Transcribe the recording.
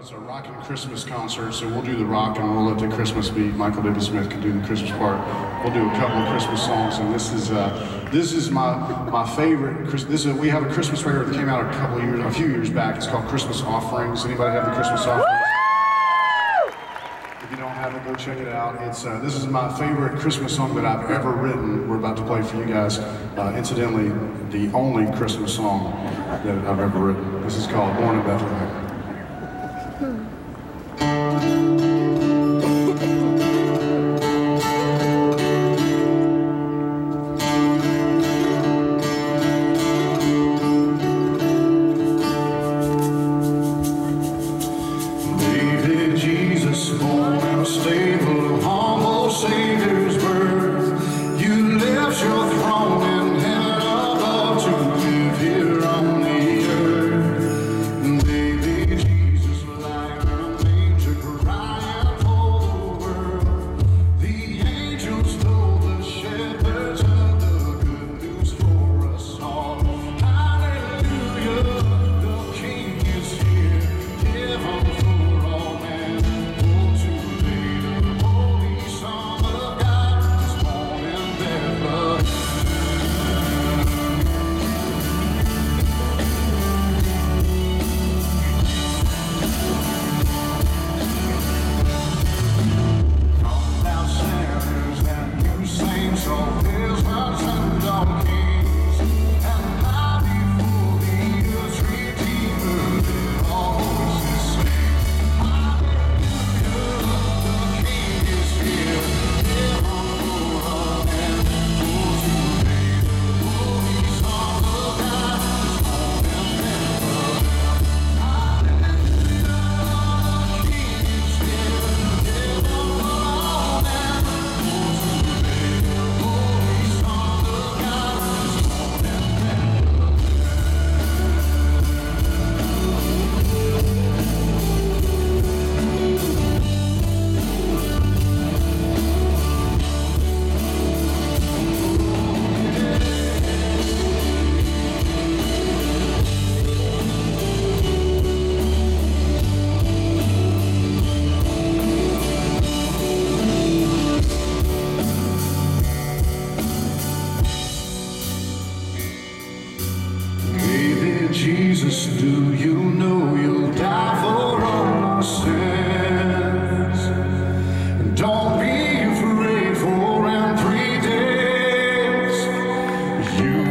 it's a rockin' Christmas concert, so we'll do the rock and we'll let the Christmas beat. Michael W. Smith can do the Christmas part. We'll do a couple of Christmas songs, and this is uh, this is my my favorite. This is we have a Christmas record that came out a couple of years, a few years back. It's called Christmas Offerings. Anybody have the Christmas Offerings? If you don't have it, go check it out. It's uh, this is my favorite Christmas song that I've ever written. We're about to play for you guys. Uh, incidentally, the only Christmas song that I've ever written. This is called Born in Bethlehem. Jesus, do you know you'll die for all my sins? Don't be afraid for in three days you.